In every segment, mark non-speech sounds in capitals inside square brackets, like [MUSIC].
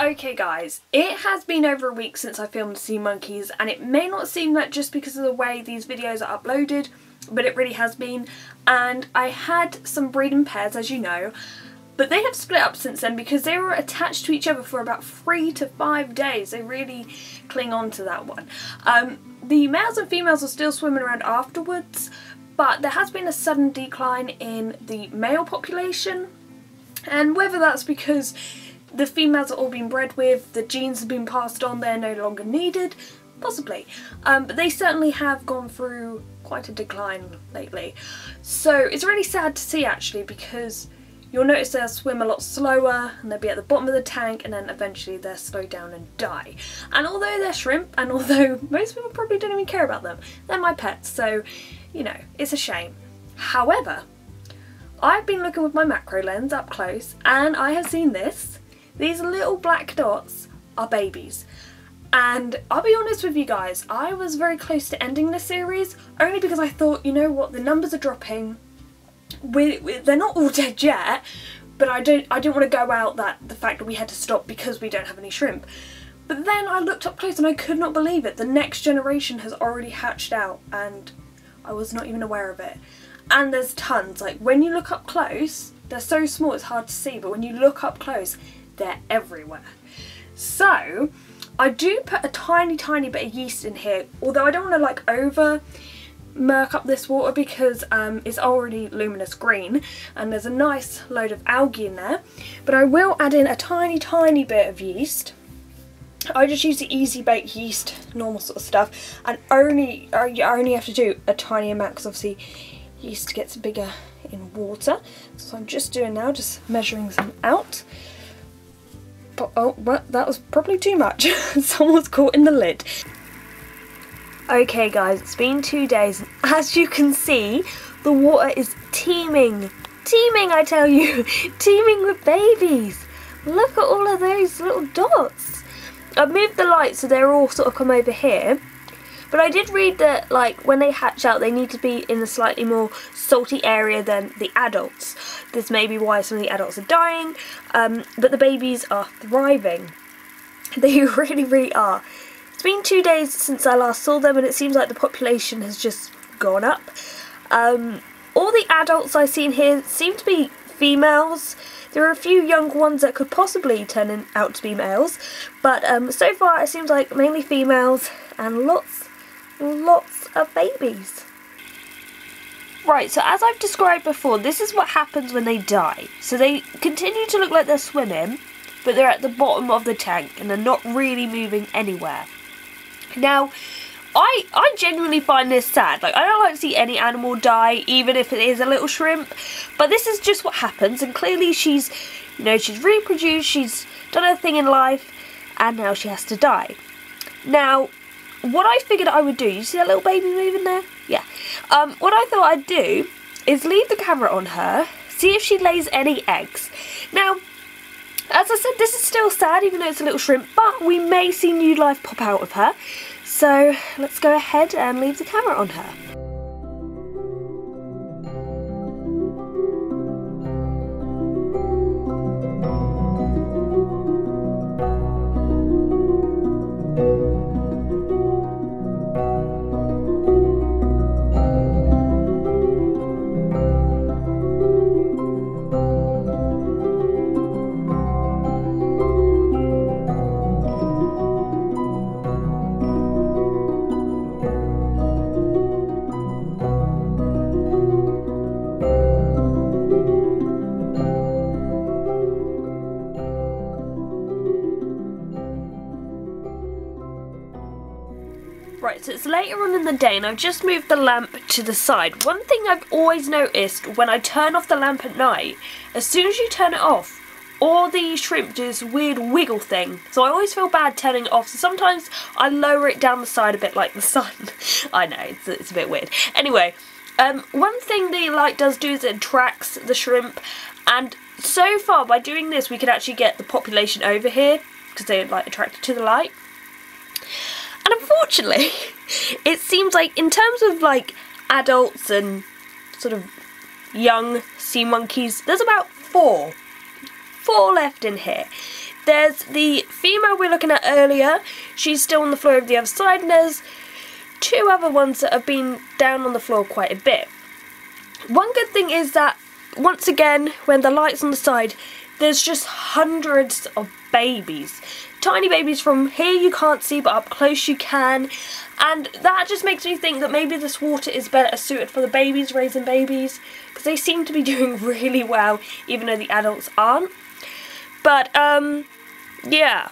Okay guys, it has been over a week since I filmed Sea Monkeys and it may not seem that just because of the way these videos are uploaded, but it really has been. And I had some breeding pairs as you know, but they have split up since then because they were attached to each other for about three to five days. They really cling on to that one. Um, the males and females are still swimming around afterwards, but there has been a sudden decline in the male population. And whether that's because the females are all being bred with, the genes have been passed on, they're no longer needed, possibly. Um, but they certainly have gone through quite a decline lately. So it's really sad to see actually because you'll notice they'll swim a lot slower and they'll be at the bottom of the tank and then eventually they'll slow down and die. And although they're shrimp and [LAUGHS] although most people probably don't even care about them, they're my pets so you know, it's a shame. However, I've been looking with my macro lens up close and I have seen this these little black dots are babies. And I'll be honest with you guys, I was very close to ending this series only because I thought, you know what, the numbers are dropping. We, we, they're not all [LAUGHS] dead yet, but I don't I didn't want to go out that the fact that we had to stop because we don't have any shrimp. But then I looked up close and I could not believe it. The next generation has already hatched out and I was not even aware of it. And there's tons. Like when you look up close, they're so small it's hard to see, but when you look up close, they're everywhere. So I do put a tiny tiny bit of yeast in here although I don't want to like over murk up this water because um, it's already luminous green and there's a nice load of algae in there but I will add in a tiny tiny bit of yeast I just use the easy bake yeast normal sort of stuff and only uh, I only have to do a tiny amount because obviously yeast gets bigger in water so I'm just doing now just measuring some out oh, well, that was probably too much. [LAUGHS] Someone's caught in the lid. Okay guys, it's been two days. And as you can see, the water is teeming. Teeming, I tell you. [LAUGHS] teeming with babies. Look at all of those little dots. I've moved the light so they're all sort of come over here. But I did read that like when they hatch out they need to be in a slightly more salty area than the adults. This may be why some of the adults are dying, um, but the babies are thriving. [LAUGHS] They [LAUGHS] really, really are. It's been two days since I last saw them and it seems like the population has just gone up. Um, all the adults I've seen here seem to be females. There are a few young ones that could possibly turn out to be males, but um, so far it seems like mainly females and lots lots of babies. Right, so as I've described before, this is what happens when they die. So they continue to look like they're swimming, but they're at the bottom of the tank and they're not really moving anywhere. Now, I, I genuinely find this sad. Like, I don't like to see any animal die, even if it is a little shrimp. But this is just what happens, and clearly she's, you know, she's reproduced, she's done her thing in life, and now she has to die. Now, what I figured I would do, you see that little baby moving there? Yeah. Um, what I thought I'd do is leave the camera on her, see if she lays any eggs. Now, as I said, this is still sad, even though it's a little shrimp, but we may see new life pop out of her. So let's go ahead and leave the camera on her. Right, so it's later on in the day and I've just moved the lamp to the side. One thing I've always noticed when I turn off the lamp at night, as soon as you turn it off, all the shrimp do this weird wiggle thing. So I always feel bad turning it off. So sometimes I lower it down the side a bit like the [LAUGHS] sun. I know, it's, it's a bit weird. Anyway, um, one thing the light does do is it attracts the shrimp. And so far, by doing this, we can actually get the population over here because they're like attracted to the light. Unfortunately, [LAUGHS] it seems like in terms of like adults and sort of young sea monkeys. There's about four. Four left in here. There's the female we are looking at earlier. She's still on the floor of the other side. And there's two other ones that have been down on the floor quite a bit. One good thing is that, once again, when the light's on the side, there's just hundreds of babies. Tiny babies from here you can't see, but up close you can. And that just makes me think that maybe this water is better suited for the babies, raising babies, because they seem to be [LAUGHS] doing really well, even though the adults aren't. But, um, yeah.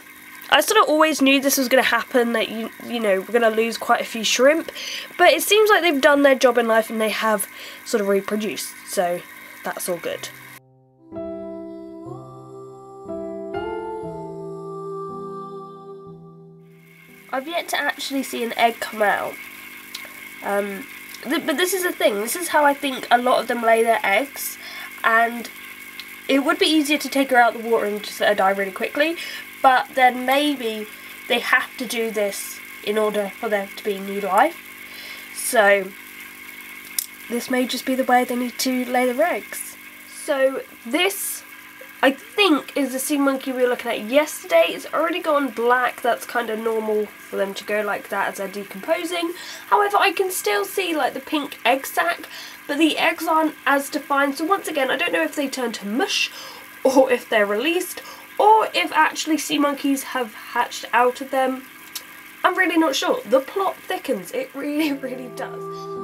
I sort of always knew this was going to happen, that, you, you know, we're going to lose quite a few shrimp. But it seems like they've done their job in life and they have sort of reproduced. So, that's all good. I've yet to actually see an egg come out. Um, th but this is the thing, this is how I think a lot of them lay their eggs. And it would be easier to take her out of the water and just let her die really quickly. But then maybe they have to do this in order for there to be new life. So this may just be the way they need to lay their eggs. So this I think is the sea monkey we were looking at yesterday. It's already gone black. That's kind of normal for them to go like that as they're decomposing. However, I can still see like the pink egg sac, but the eggs aren't as defined. So once again, I don't know if they turn to mush or if they're released or if actually sea monkeys have hatched out of them. I'm really not sure. The plot thickens. It really, [LAUGHS] really does.